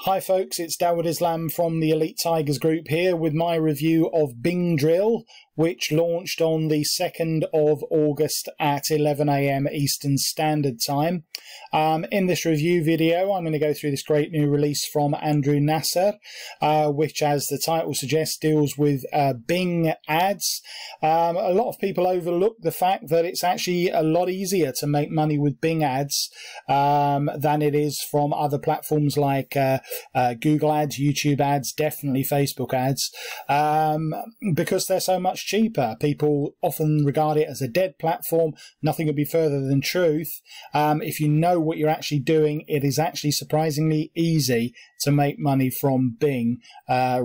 Hi, folks, it's Dawud Islam from the Elite Tigers Group here with my review of Bing Drill, which launched on the 2nd of August at 11am Eastern Standard Time. Um, in this review video, I'm going to go through this great new release from Andrew Naser, uh, which, as the title suggests, deals with uh, Bing ads. Um, a lot of people overlook the fact that it's actually a lot easier to make money with Bing ads um, than it is from other platforms like uh, uh, Google ads, YouTube ads, definitely Facebook ads, um, because they're so much cheaper. People often regard it as a dead platform. Nothing could be further than truth. Um, if you know what you're actually doing, it is actually surprisingly easy to make money from Bing uh,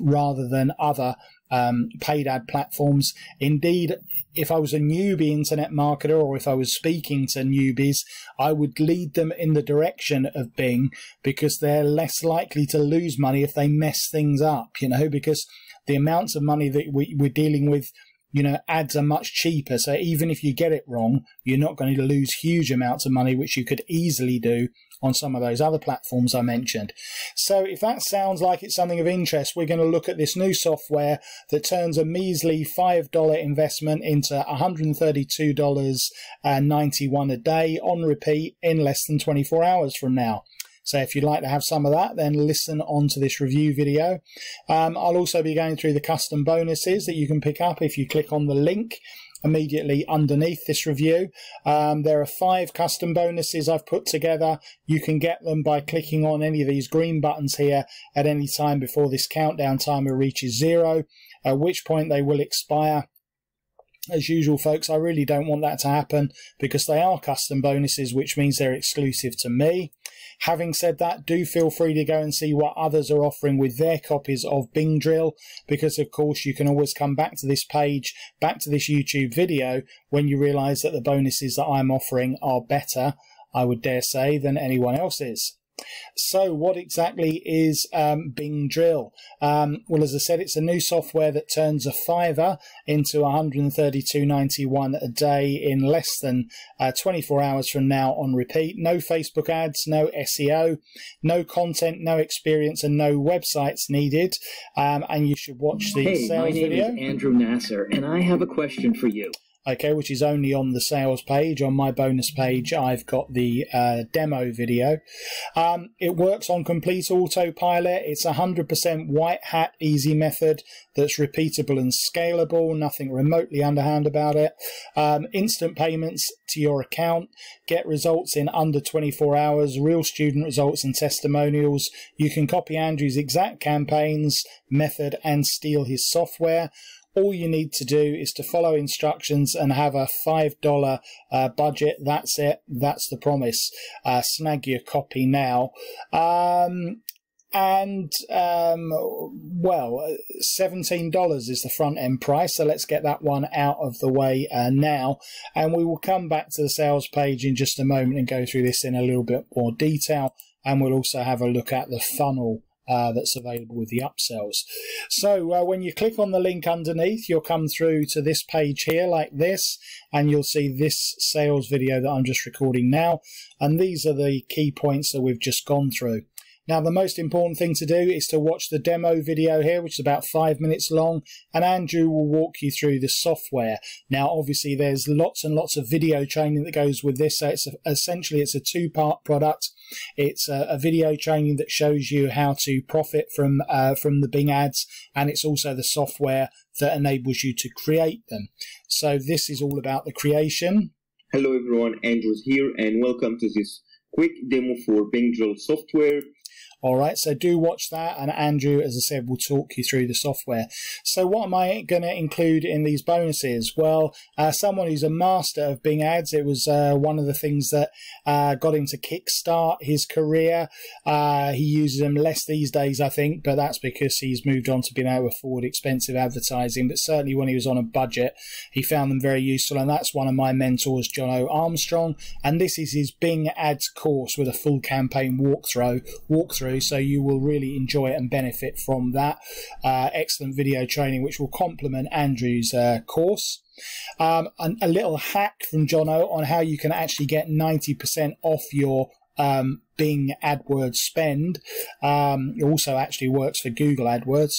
rather than other um, paid ad platforms. Indeed, if I was a newbie internet marketer or if I was speaking to newbies, I would lead them in the direction of Bing because they're less likely to lose money if they mess things up, you know, because the amounts of money that we, we're dealing with you know, ads are much cheaper. So even if you get it wrong, you're not going to lose huge amounts of money, which you could easily do on some of those other platforms I mentioned. So if that sounds like it's something of interest, we're going to look at this new software that turns a measly $5 investment into $132.91 a day on repeat in less than 24 hours from now. So if you'd like to have some of that, then listen on to this review video. Um, I'll also be going through the custom bonuses that you can pick up if you click on the link immediately underneath this review. Um, there are five custom bonuses I've put together. You can get them by clicking on any of these green buttons here at any time before this countdown timer reaches zero, at which point they will expire as usual, folks, I really don't want that to happen because they are custom bonuses, which means they're exclusive to me. Having said that, do feel free to go and see what others are offering with their copies of Bing Drill, because of course you can always come back to this page, back to this YouTube video, when you realize that the bonuses that I'm offering are better, I would dare say, than anyone else's. So, what exactly is um, Bing Drill? Um, well, as I said, it's a new software that turns a fiver into 132.91 a day in less than uh, 24 hours from now on repeat. No Facebook ads, no SEO, no content, no experience, and no websites needed. Um, and you should watch the hey, sales video. Hey, my name is Andrew Naser, and I have a question for you okay, which is only on the sales page. On my bonus page, I've got the uh, demo video. Um, it works on complete autopilot. It's a 100% white hat easy method that's repeatable and scalable, nothing remotely underhand about it. Um, instant payments to your account, get results in under 24 hours, real student results and testimonials. You can copy Andrew's exact campaigns, method, and steal his software all you need to do is to follow instructions and have a $5 uh, budget. That's it. That's the promise. Uh, snag your copy now. Um, and um, well, seventeen dollars is the front end price. So let's get that one out of the way uh, now, and we will come back to the sales page in just a moment and go through this in a little bit more detail. And we'll also have a look at the funnel uh, that's available with the upsells. So uh, when you click on the link underneath, you'll come through to this page here like this, and you'll see this sales video that I'm just recording now. And these are the key points that we've just gone through. Now, the most important thing to do is to watch the demo video here, which is about five minutes long, and Andrew will walk you through the software. Now, obviously, there's lots and lots of video training that goes with this. So it's a, essentially, it's a two-part product. It's a, a, video training that shows you how to profit from, uh, from the Bing ads, and it's also the software that enables you to create them. So this is all about the creation. Hello everyone, Andrew's here, and welcome to this quick demo for Bing Drill software. All right, so do watch that, and Andrew, as I said, will talk you through the software. So, what am I going to include in these bonuses? Well, uh, someone who's a master of Bing ads, it was uh, one of the things that uh, got him to kickstart his career. Uh, he uses them less these days, I think, but that's because he's moved on to being able to afford expensive advertising. But certainly, when he was on a budget, he found them very useful, and that's one of my mentors, Jono Armstrong. And this is his Bing ads course with a full campaign walkthrough. Walkthrough through. So you will really enjoy it and benefit from that uh, excellent video training, which will complement Andrew's uh, course. Um, a little hack from Jono on how you can actually get 90% off your um, Bing AdWords spend. Um, it also actually works for Google AdWords.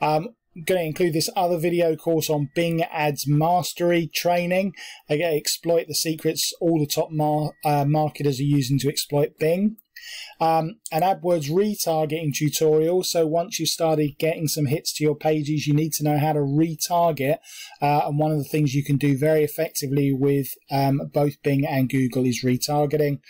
Um, I'm going to include this other video course on Bing Ads Mastery training. I exploit the secrets all the top mar- uh, marketers are using to exploit Bing um, an AdWords retargeting tutorial. So once you've started getting some hits to your pages, you need to know how to retarget. Uh, and one of the things you can do very effectively with um, both Bing and Google is retargeting,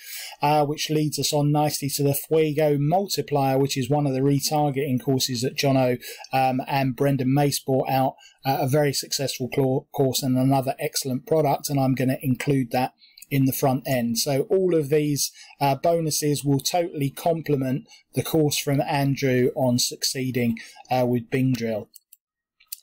uh, which leads us on nicely to the Fuego multiplier, which is one of the retargeting courses that Jono um, and Brendan Mace brought out. Uh, a very successful course and another excellent product, and I'm going to include that in the front end. So all of these uh, bonuses will totally complement the course from Andrew on succeeding uh, with Bing Drill.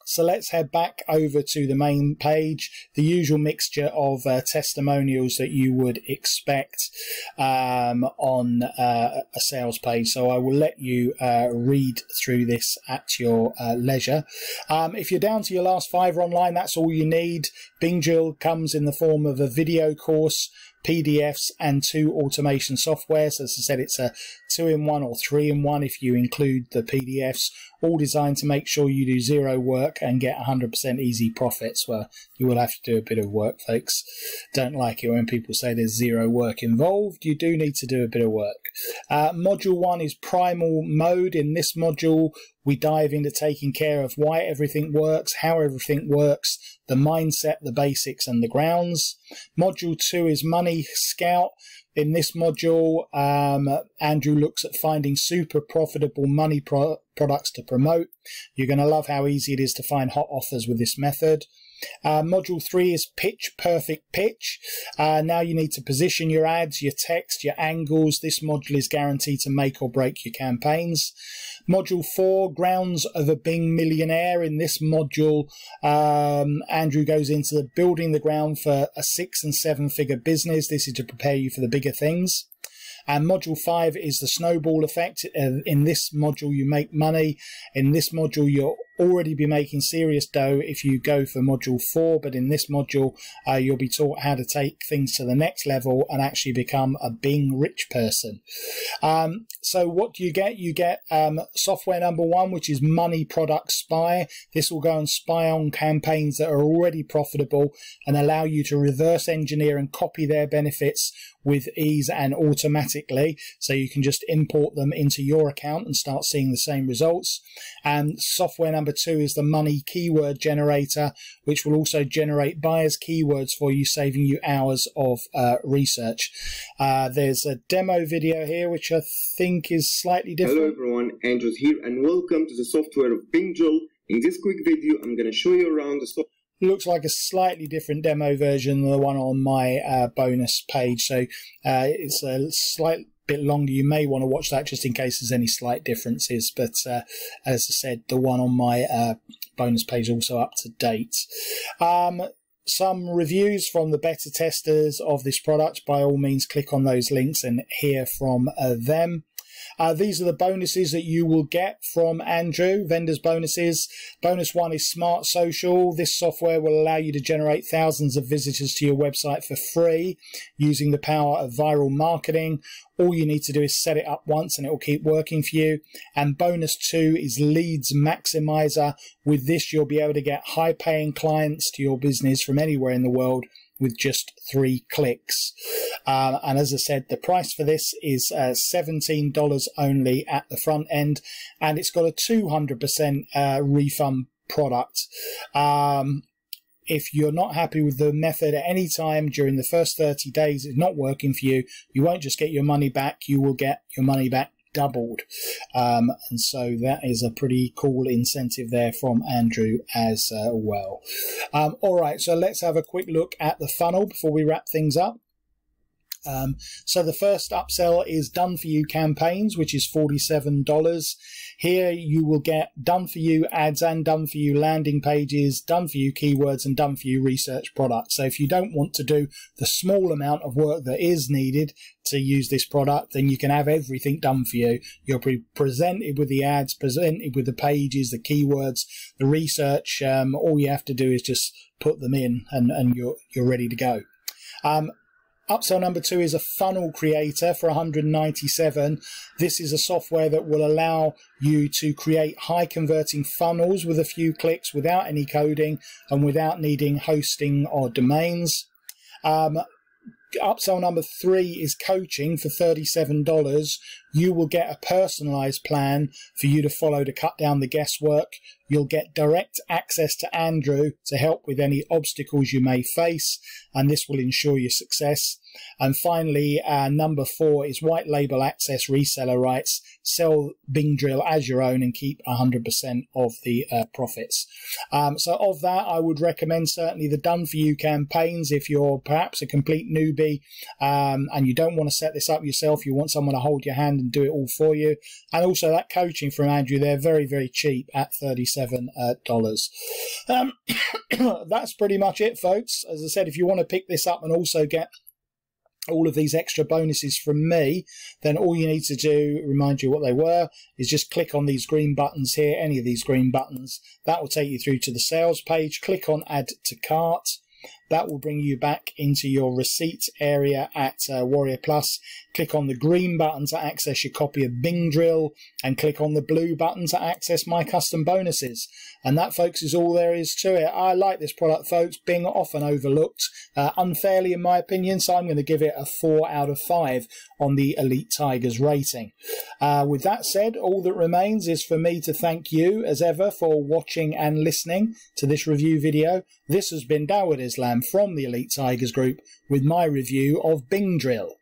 So let's head back over to the main page. The usual mixture of uh, testimonials that you would expect um, on uh, a sales page. So I will let you uh, read through this at your uh, leisure. Um, if you're down to your last five online, that's all you need. Bing Drill comes in the form of a video course PDFs and two automation softwares. As I said, it's a two in one or three in one if you include the PDFs, all designed to make sure you do zero work and get 100% easy profits. Well, you will have to do a bit of work, folks. Don't like it when people say there's zero work involved. You do need to do a bit of work. Uh, module one is primal mode. In this module, we dive into taking care of why everything works, how everything works, the mindset, the basics, and the grounds. Module two is Money Scout. In this module, um, Andrew looks at finding super profitable money pro products to promote. You're going to love how easy it is to find hot offers with this method. Uh, module three is pitch perfect pitch. Uh, now you need to position your ads, your text, your angles. This module is guaranteed to make or break your campaigns. Module four, grounds of a Bing millionaire. In this module, um, Andrew goes into the building the ground for a six and seven figure business. This is to prepare you for the bigger things. And module five is the snowball effect. Uh, in this module, you make money. In this module, you're already be making serious dough if you go for module four, but in this module, uh, you'll be taught how to take things to the next level and actually become a Bing rich person. Um, so what do you get? You get um, software number one, which is Money Product Spy. This will go and spy on campaigns that are already profitable and allow you to reverse engineer and copy their benefits with ease and automatically. So you can just import them into your account and start seeing the same results. And software number two is the money keyword generator, which will also generate buyers keywords for you, saving you hours of uh, research. Uh, there's a demo video here, which I think is slightly different. Hello everyone, Andrews here, and welcome to the software of Bing Drill. In this quick video, I'm going to show you around the software looks like a slightly different demo version than the one on my uh, bonus page. So uh, it's a slight bit longer. You may want to watch that just in case there's any slight differences. But uh, as I said, the one on my uh, bonus page also up to date. Um, some reviews from the beta testers of this product. By all means, click on those links and hear from uh, them. Uh, these are the bonuses that you will get from Andrew, vendors bonuses. Bonus one is Smart Social. This software will allow you to generate thousands of visitors to your website for free using the power of viral marketing. All you need to do is set it up once and it will keep working for you. And bonus two is Leads Maximizer. With this, you'll be able to get high paying clients to your business from anywhere in the world with just three clicks. Um, and as I said, the price for this is uh, $17 only at the front end, and it's got a 200% uh, refund product. Um, if you're not happy with the method at any time during the first 30 days, it's not working for you, you won't just get your money back, you will get your money back doubled. Um, and so that is a pretty cool incentive there from Andrew as uh, well. Um, all right, so let's have a quick look at the funnel before we wrap things up. Um, so the first upsell is done for you campaigns, which is $47. Here you will get done for you ads and done for you landing pages, done for you keywords and done for you research products. So if you don't want to do the small amount of work that is needed to use this product, then you can have everything done for you. You'll be presented with the ads, presented with the pages, the keywords, the research. Um, all you have to do is just put them in and, and you're, you're ready to go. Um, Upsell number two is a funnel creator for 197. This is a software that will allow you to create high converting funnels with a few clicks without any coding and without needing hosting or domains. Um, upsell number three is coaching for $37. You will get a personalized plan for you to follow to cut down the guesswork. You'll get direct access to Andrew to help with any obstacles you may face, and this will ensure your success. And finally, uh, number four is white label access reseller rights. Sell Bing Drill as your own and keep 100% of the uh, profits. Um, so, of that, I would recommend certainly the Done For You campaigns if you're perhaps a complete newbie um, and you don't want to set this up yourself, you want someone to hold your hand and do it all for you. And also that coaching from Andrew, they're very, very cheap at $37. Uh, um, that's pretty much it, folks. As I said, if you want to pick this up and also get all of these extra bonuses from me, then all you need to do, remind you what they were, is just click on these green buttons here, any of these green buttons. That will take you through to the sales page. Click on add to cart. That will bring you back into your receipt area at uh, Warrior Plus. Click on the green button to access your copy of Bing Drill and click on the blue button to access my custom bonuses. And that, folks, is all there is to it. I like this product, folks. Bing often overlooked, uh, unfairly in my opinion, so I'm going to give it a 4 out of 5 on the Elite Tigers rating. Uh, with that said, all that remains is for me to thank you, as ever, for watching and listening to this review video. This has been Dawud Islam from the Elite Tigers Group with my review of Bing Drill.